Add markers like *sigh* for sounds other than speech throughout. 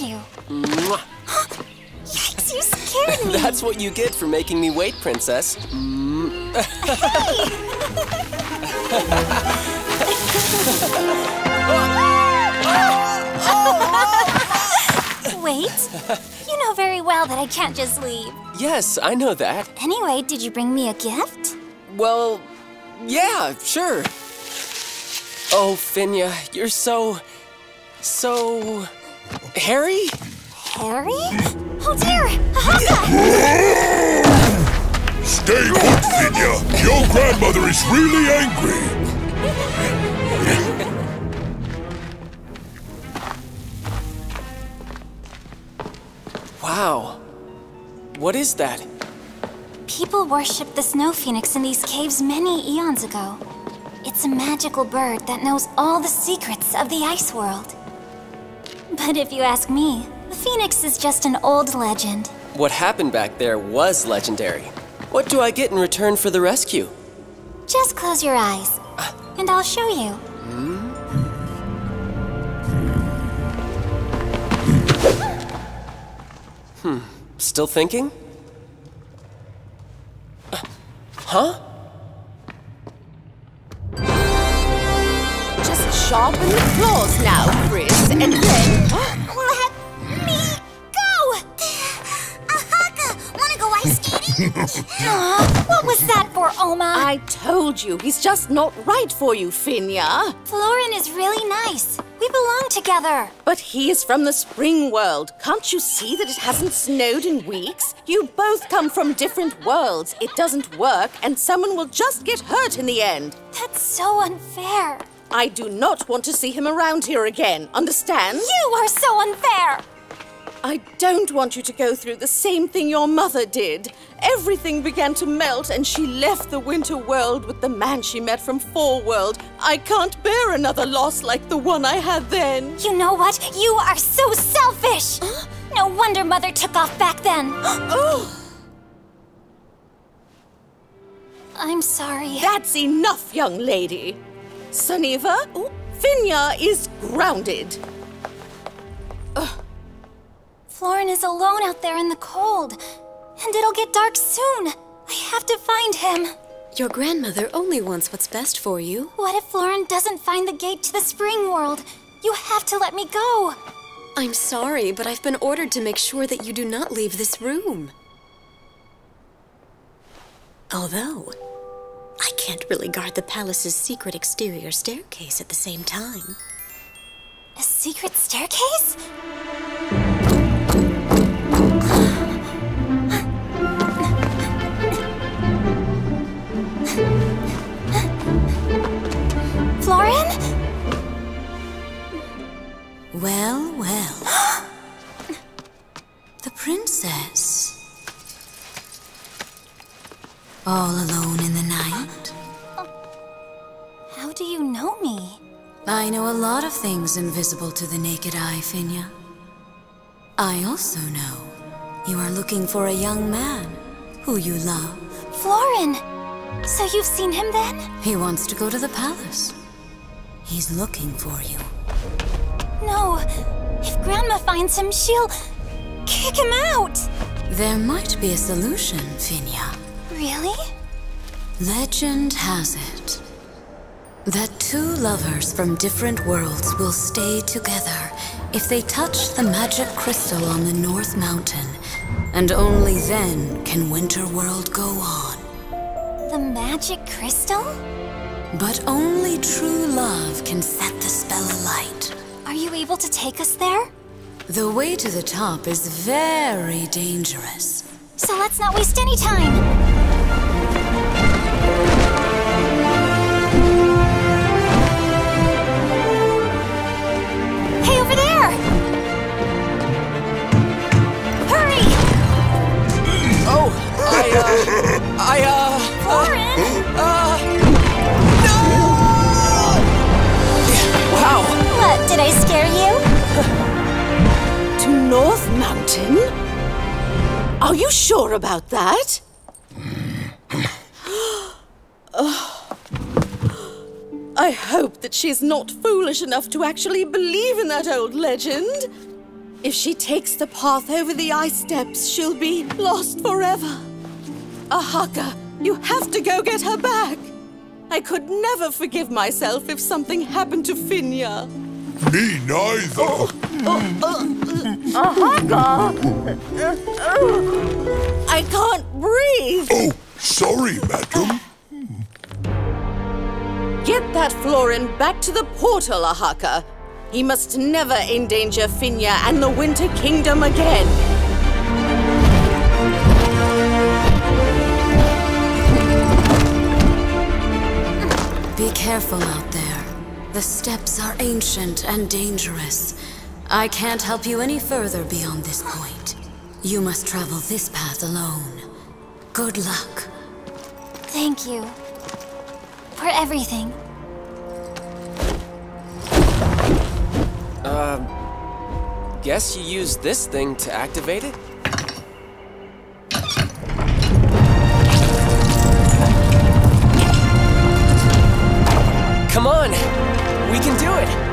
you? Mwah. Yikes, you scared me! *laughs* That's what you get for making me wait, Princess. *laughs* Wait, you know very well that I can't just leave. Yes, I know that. Anyway, did you bring me a gift? Well, yeah, sure. Oh, Finya, you're so. So. Harry? Harry? Oh dear! Ahaka! Stay put, Finya. Your grandmother is really angry. Wow. What is that? People worshipped the snow phoenix in these caves many eons ago. It's a magical bird that knows all the secrets of the ice world. But if you ask me, the phoenix is just an old legend. What happened back there was legendary. What do I get in return for the rescue? Just close your eyes, and I'll show you. Hmm. Still thinking? Uh, Huh? Sharpen the claws now, Chris, and then... Let me go! Ahaka, wanna go ice skating? *laughs* Aw, what was that for, Oma? I told you, he's just not right for you, Finya. Florin is really nice. We belong together. But he is from the spring world. Can't you see that it hasn't snowed in weeks? You both come from different worlds. It doesn't work, and someone will just get hurt in the end. That's so unfair. I do not want to see him around here again, understand? You are so unfair. I don't want you to go through the same thing your mother did. Everything began to melt and she left the winter world with the man she met from Four World. I can't bear another loss like the one I had then. You know what? You are so selfish. No wonder Mother took off back then. *gasps* I'm sorry. That's enough, young lady. Suniva, Finya is grounded. Florin is alone out there in the cold. And it'll get dark soon. I have to find him. Your grandmother only wants what's best for you. What if Florin doesn't find the gate to the spring world? You have to let me go. I'm sorry, but I've been ordered to make sure that you do not leave this room. Although, I can't really guard the palace's secret exterior staircase at the same time. A secret staircase? How do you know me? I know a lot of things invisible to the naked eye, Finya. I also know you are looking for a young man who you love. Florin! So you've seen him then? He wants to go to the palace. He's looking for you. No. If Grandma finds him, she'll kick him out. There might be a solution, Finya. Really? Legend has it that two lovers from different worlds will stay together if they touch the magic crystal on the North Mountain, and only then can Winter World go on. The magic crystal? But only true love can set the spell alight. Are you able to take us there? The way to the top is very dangerous. So let's not waste any time. Are you sure about that? Ugh. *gasps* I hope that she's not foolish enough to actually believe in that old legend. If she takes the path over the ice steps, she'll be lost forever. Ahaka, you have to go get her back. I could never forgive myself if something happened to Finya. Me neither. Oh, oh, oh, Uh-huh, I can't breathe. Oh, sorry, madam. Get that Florin back to the portal, Ahaka. He must never endanger Finya and the Winter Kingdom again. Be careful out there. The steps are ancient and dangerous. I can't help you any further beyond this point. You must travel this path alone. Good luck. Thank you. For everything. Um guess you used this thing to activate it? Come on! We can do it!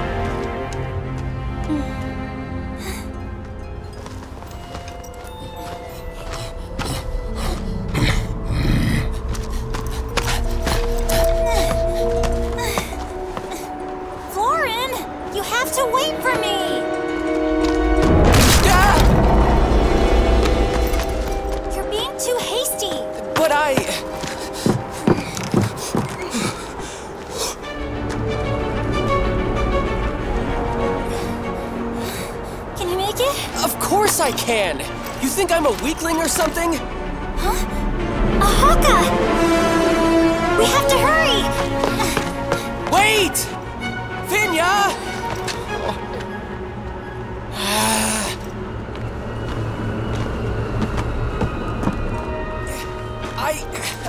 But I... Can you make it? Of course I can! You think I'm a weakling or something? Huh? Ahaka! We have to hurry! Wait! Finya!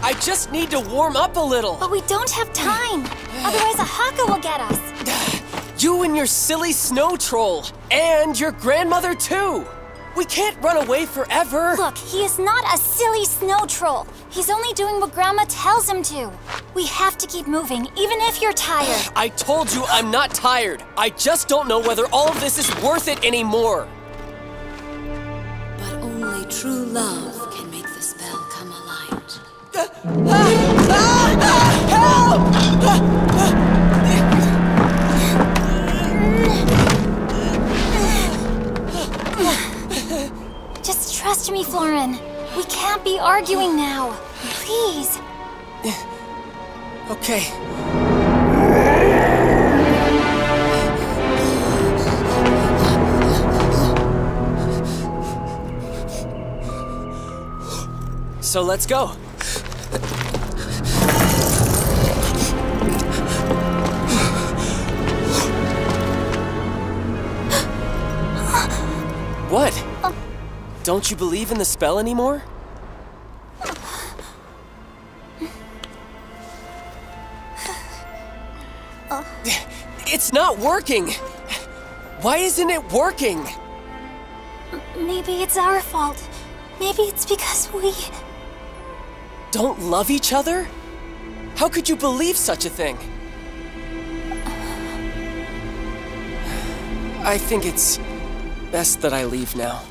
I... I just need to warm up a little. But we don't have time. Otherwise, Ahaka will get us. *sighs* You and your silly snow troll. And your grandmother, too. We can't run away forever. Look, he is not a silly snow troll. He's only doing what Grandma tells him to. We have to keep moving, even if you're tired. *sighs* I told you I'm not tired. I just don't know whether all of this is worth it anymore. But only true love Just trust me, Florin. We can't be arguing now. Please. Okay. So let's go. Don't you believe in the spell anymore? *sighs* It's not working! Why isn't it working? Maybe it's our fault. Maybe it's because we. Don't love each other? How could you believe such a thing? I think it's best that I leave now.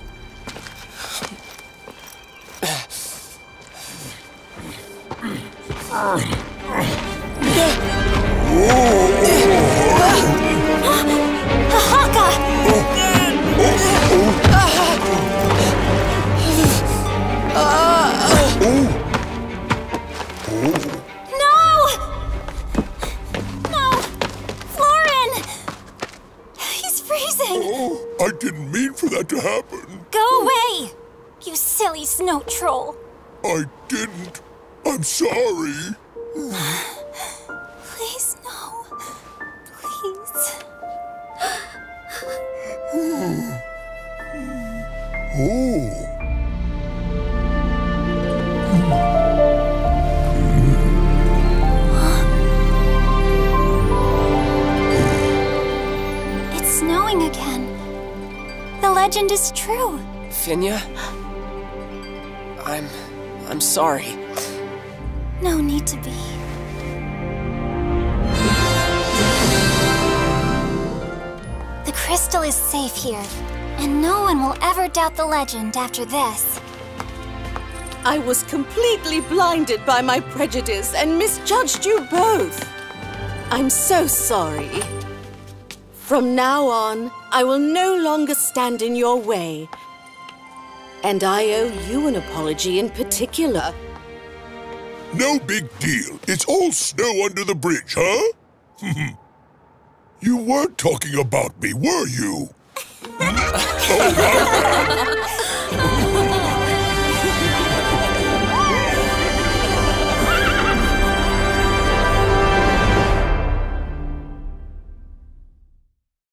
To happen. Go away! You silly snow troll! I didn't. I'm sorry. Please, no. Please. Oh. It's snowing again. The legend is true. Finya? I'm. I'm sorry. No need to be. The crystal is safe here. And no one will ever doubt the legend after this. I was completely blinded by my prejudice and misjudged you both. I'm so sorry. From now on, I will no longer stand in your way. And I owe you an apology in particular. No big deal. It's all snow under the bridge, huh? *laughs* you weren't talking about me, were you? *laughs* oh, *laughs*